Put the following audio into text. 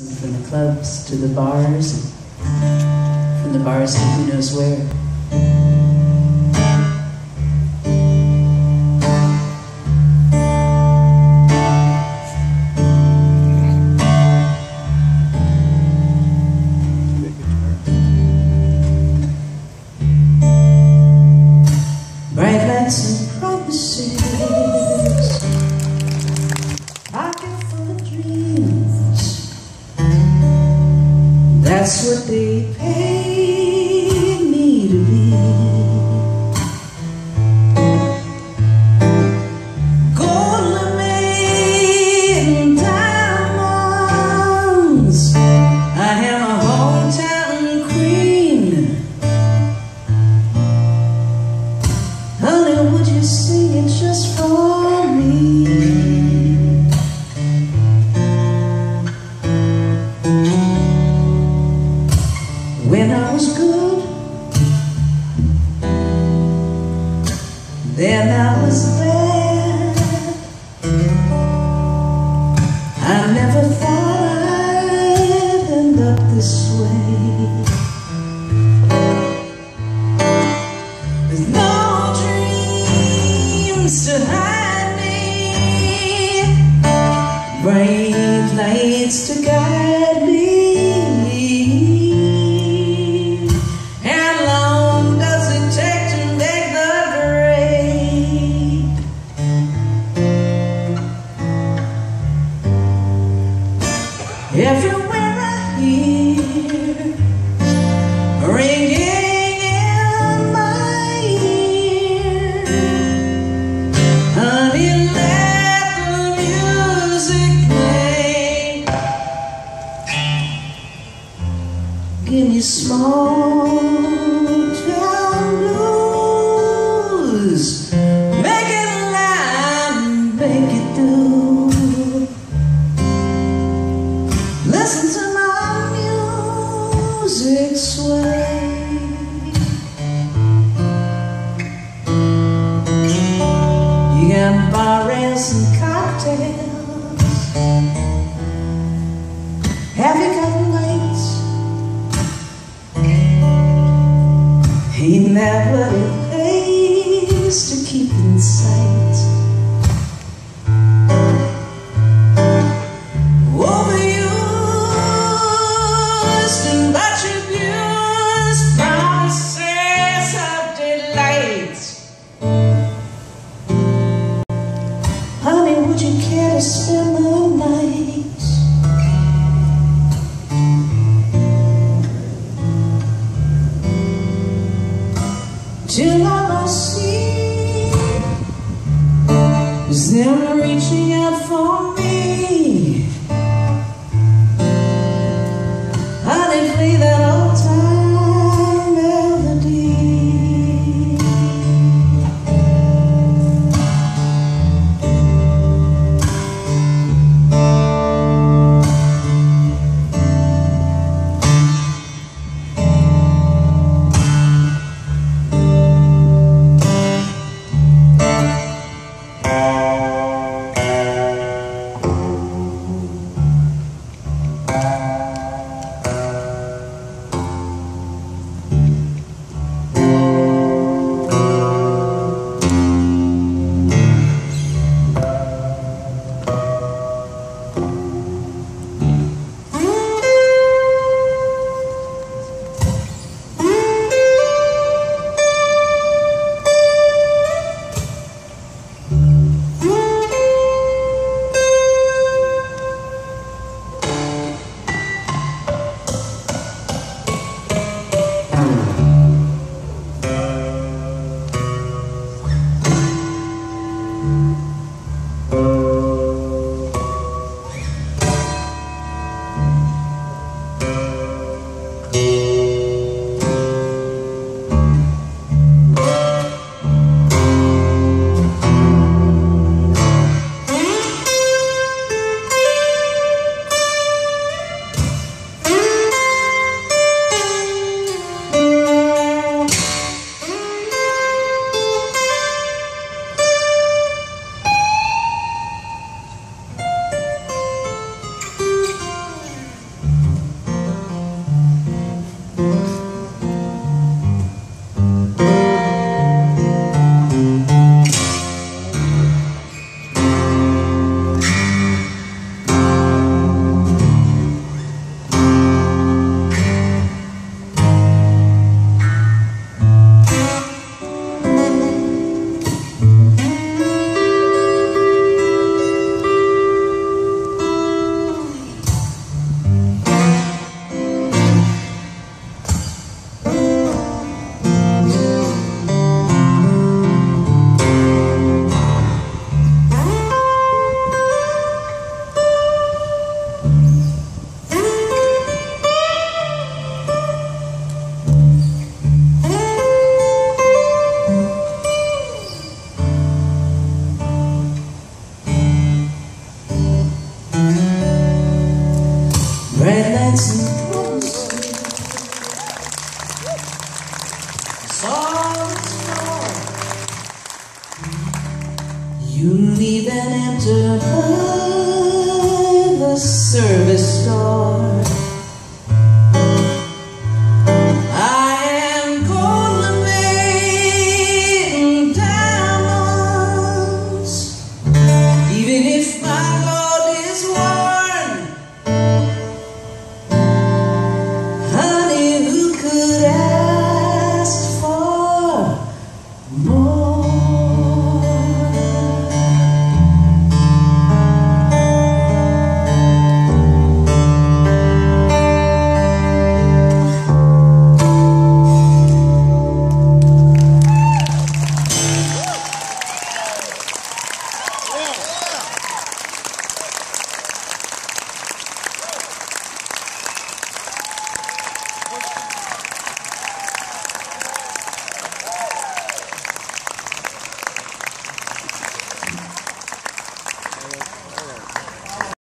From the clubs to the bars, from the bars to who knows where. That's what then I was bad. I never thought I'd end up this way. With no dreams to hide me, bright lights to guide Give me small town blues. Make it loud, make it do. Listen to my music sway. You got bars and cocktails. Have you got What it pays to keep in sight? Overused and much abused promises of delight. Honey, would you care to spend the night? Is them reaching out for me. You enter by the service door